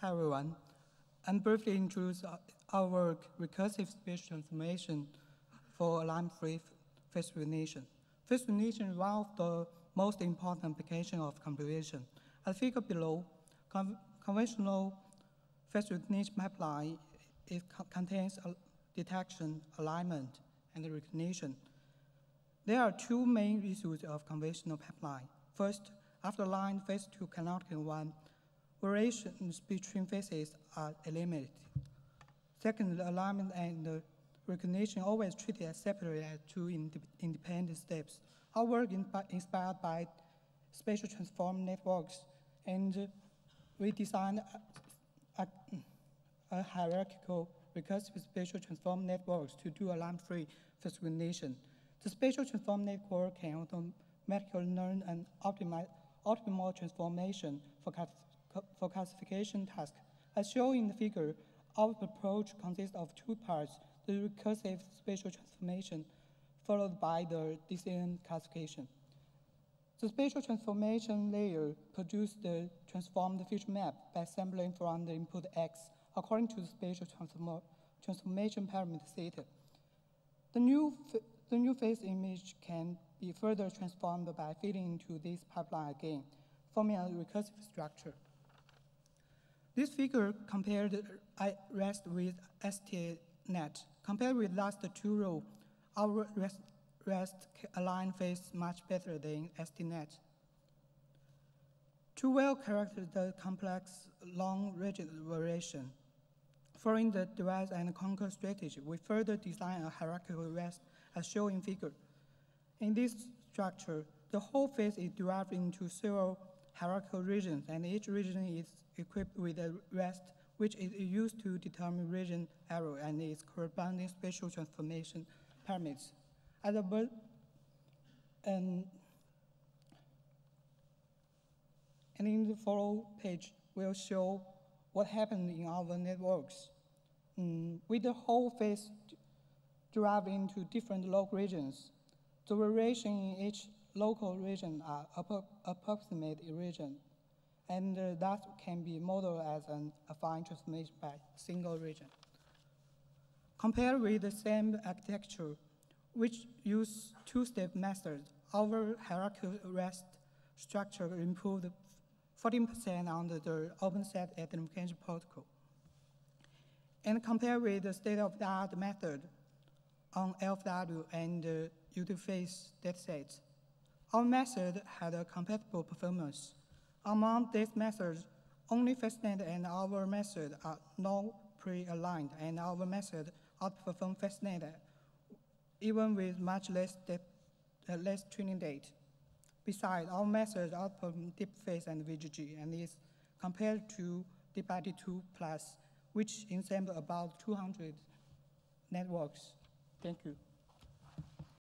Hi everyone. I'm briefly introduce our work, recursive spatial transformation for alignment-free face recognition. Face recognition is one of the most important applications of computation. As figure below, con conventional face recognition pipeline it co contains detection, alignment, and recognition. There are two main issues of conventional pipeline. First, after line face cannot canonical one, variations between faces are eliminated. Second, alignment and recognition always treated as separate as two independent steps. Our work inspired by spatial transform networks, and we designed a, a, a hierarchical recursive spatial transform networks to do face recognition. The spatial transform network can automatically learn and optimize optimal transformation for, for classification tasks. As shown in the figure, our approach consists of two parts, the recursive spatial transformation followed by the decision classification. The spatial transformation layer produces the transformed feature map by sampling from the input X according to the spatial transform transformation parameter theta. The new, the new face image can be further transformed by feeding into this pipeline again, forming a recursive structure. This figure compared ReST with STNet. Compared with last two rows, our ReST, ReST align face much better than STNet. To well characterize the complex non-rigid variation, following the divide and conquer strategy, we further design a hierarchical ReST as shown in figure. In this structure, the whole face is divided into several hierarchical regions, and each region is equipped with a ReST, which is used to determine region error and its corresponding spatial transformation parameters. As a and, and in the follow page, we'll show what happened in our networks. Mm, with the whole face derived into different local regions, the variation in each local region are approximate region, and uh, that can be modeled as an affine transformation by single region. Compared with the same architecture, which use two-step methods, our hierarchical ReST structure improved 14% under the OpenSet identification protocol. And compared with the state-of-the-art method on LFW and uh, UDFace datasets, our method had a compatible performance. Among these methods, only FaceNet and our method are not pre-aligned, and our method outperform FaceNet even with much less, uh, less training data. Besides, our method outperform DeepFace and VGG, and is compared to DeepID2 Plus, which ensemble about 200 networks. Thank you.